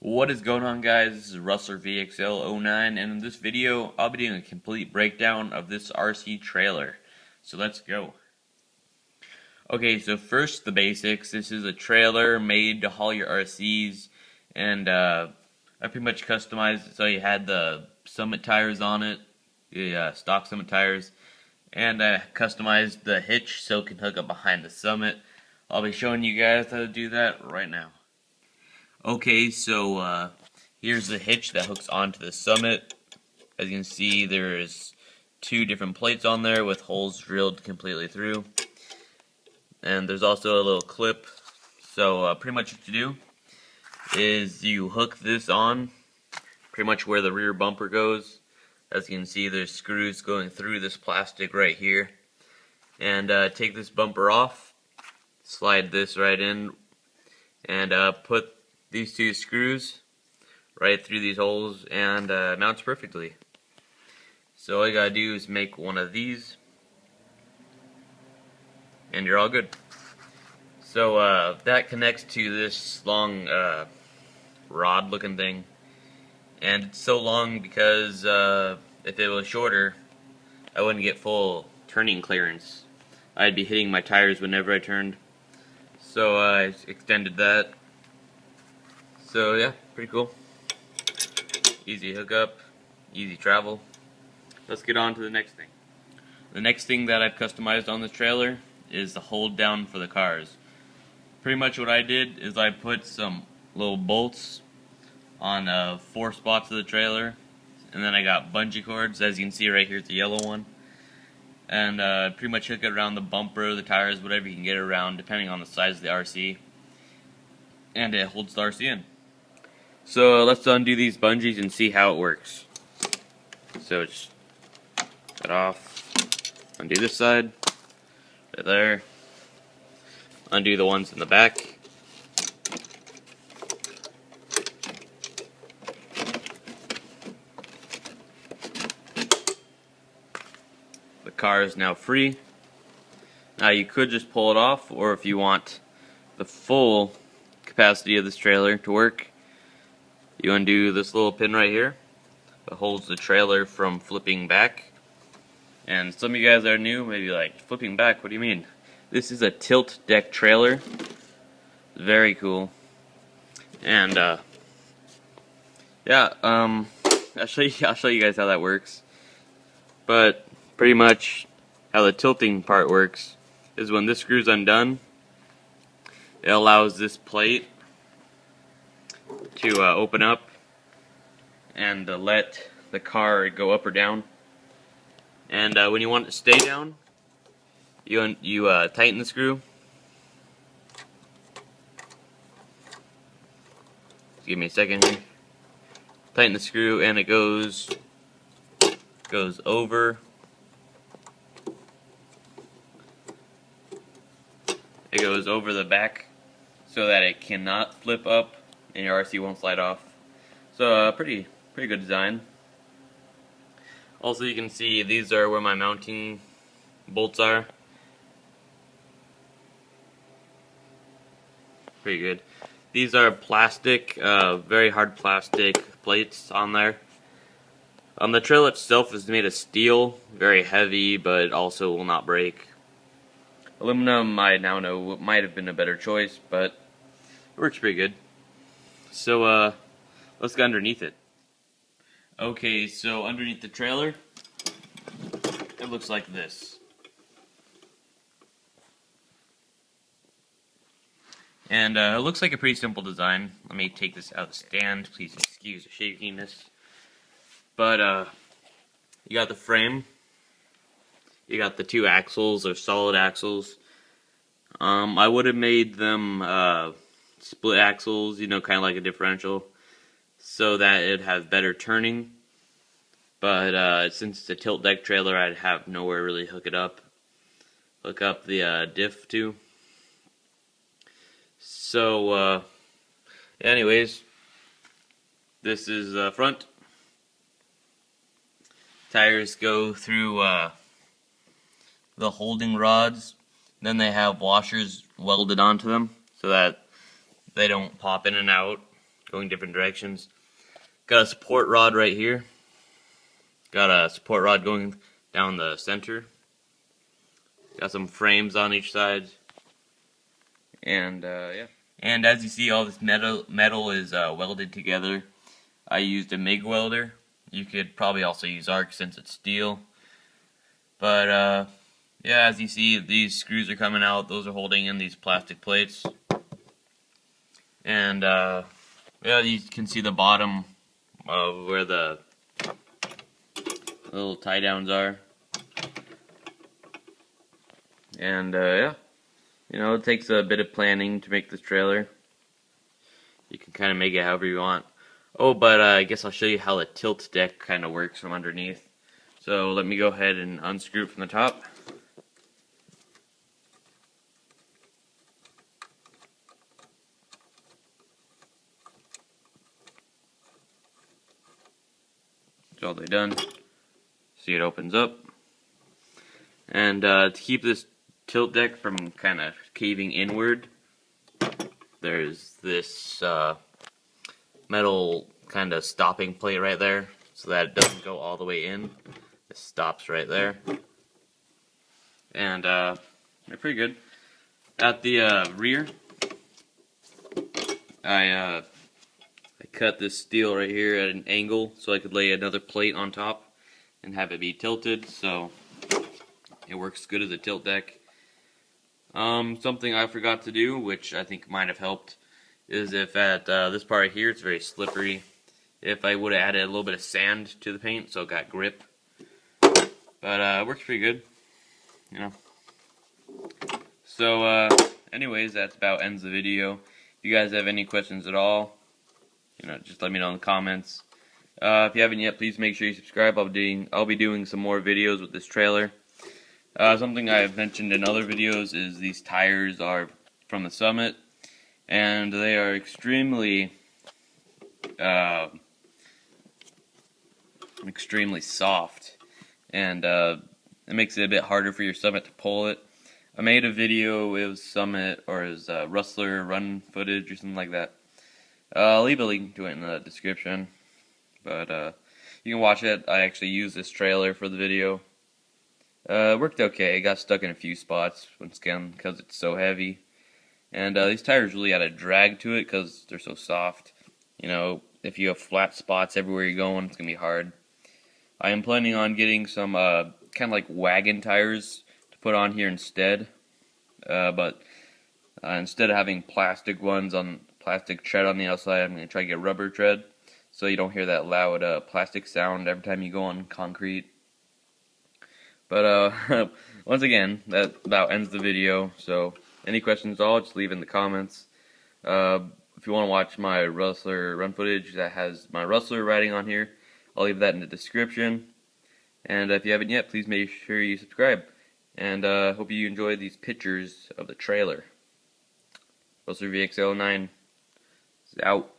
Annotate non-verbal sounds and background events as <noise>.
What is going on guys, this is Rustler VXL09 and in this video I'll be doing a complete breakdown of this RC trailer. So let's go. Okay, so first the basics. This is a trailer made to haul your RCs and uh, I pretty much customized it so you had the Summit tires on it, the uh, stock Summit tires, and I customized the hitch so it can hook up behind the Summit. I'll be showing you guys how to do that right now. Okay, so uh, here's the hitch that hooks onto the Summit. As you can see, there's two different plates on there with holes drilled completely through. And there's also a little clip. So uh, pretty much what you do is you hook this on pretty much where the rear bumper goes. As you can see, there's screws going through this plastic right here. And uh, take this bumper off, slide this right in, and uh, put these two screws right through these holes and uh, mounts perfectly. So all you gotta do is make one of these and you're all good. So uh, that connects to this long uh, rod looking thing and it's so long because uh, if it was shorter I wouldn't get full turning clearance. I'd be hitting my tires whenever I turned. So I extended that so yeah, pretty cool. Easy hookup, easy travel. Let's get on to the next thing. The next thing that I've customized on this trailer is the hold down for the cars. Pretty much what I did is I put some little bolts on uh, four spots of the trailer and then I got bungee cords as you can see right here it's the yellow one and uh, pretty much hook it around the bumper, the tires, whatever you can get around depending on the size of the RC and it holds the RC in. So uh, let's undo these bungees and see how it works. So just cut off, undo this side, right there, undo the ones in the back. The car is now free. Now you could just pull it off, or if you want the full capacity of this trailer to work, you undo this little pin right here that holds the trailer from flipping back. And some of you guys are new, maybe like, flipping back, what do you mean? This is a tilt deck trailer. Very cool. And, uh, yeah, um, <laughs> I'll show you, I'll show you guys how that works. But, pretty much, how the tilting part works is when this screw's undone, it allows this plate to uh, open up and uh, let the car go up or down. And uh, when you want it to stay down, you you uh, tighten the screw. give me a second here. Tighten the screw, and it goes goes over. It goes over the back so that it cannot flip up and your RC won't slide off. So uh, pretty pretty good design. Also you can see these are where my mounting bolts are. Pretty good. These are plastic, uh, very hard plastic plates on there. Um, the trail itself is made of steel, very heavy, but also will not break. Aluminum, I now know, might have been a better choice, but it works pretty good. So, uh, let's get underneath it. Okay, so underneath the trailer, it looks like this. And uh, it looks like a pretty simple design. Let me take this out of the stand. Please excuse the shakiness. But, uh, you got the frame. You got the two axles, or solid axles. Um, I would have made them, uh, split axles, you know, kind of like a differential, so that it has better turning. But uh, since it's a tilt deck trailer, I'd have nowhere really hook it up, hook up the uh, diff to. So, uh, anyways, this is uh, front. Tires go through uh, the holding rods. Then they have washers welded onto them so that they don't pop in and out, going different directions. Got a support rod right here. Got a support rod going down the center. Got some frames on each side. And uh, yeah. And as you see, all this metal metal is uh, welded together. I used a MIG welder. You could probably also use arc since it's steel. But uh, yeah, as you see, these screws are coming out. Those are holding in these plastic plates. And uh, yeah, you can see the bottom of where the little tie downs are. And uh, yeah, you know, it takes a bit of planning to make this trailer. You can kind of make it however you want. Oh, but uh, I guess I'll show you how the tilt deck kind of works from underneath. So let me go ahead and unscrew it from the top. It's all they done. See it opens up. And uh, to keep this tilt deck from kind of caving inward, there's this uh, metal kind of stopping plate right there so that it doesn't go all the way in. It stops right there. And uh, they're pretty good. At the uh, rear, I uh, I cut this steel right here at an angle so I could lay another plate on top and have it be tilted so it works good as a tilt deck. Um, something I forgot to do, which I think might have helped, is if at uh, this part right here it's very slippery, if I would have added a little bit of sand to the paint so it got grip. But uh, it works pretty good, you know. So, uh, anyways, that's about ends the video. If you guys have any questions at all, you know, just let me know in the comments. Uh, if you haven't yet, please make sure you subscribe. I'll be doing, I'll be doing some more videos with this trailer. Uh, something I've mentioned in other videos is these tires are from the Summit, and they are extremely, uh, extremely soft, and uh, it makes it a bit harder for your Summit to pull it. I made a video with Summit or his uh, Rustler run footage or something like that. Uh, I'll leave a link to it in the description, but uh, you can watch it. I actually used this trailer for the video. Uh, worked okay. It got stuck in a few spots once again because it's so heavy. And uh, these tires really add a drag to it because they're so soft. You know, if you have flat spots everywhere you're going, it's going to be hard. I am planning on getting some uh, kind of like wagon tires to put on here instead. Uh, but uh, instead of having plastic ones on plastic tread on the outside, I'm going to try to get rubber tread so you don't hear that loud uh, plastic sound every time you go on concrete. But uh, <laughs> once again, that about ends the video. So any questions at all, just leave in the comments. Uh, if you want to watch my Rustler run footage that has my Rustler riding on here, I'll leave that in the description. And if you haven't yet, please make sure you subscribe. And uh, hope you enjoy these pictures of the trailer. Rustler VXL9 is out.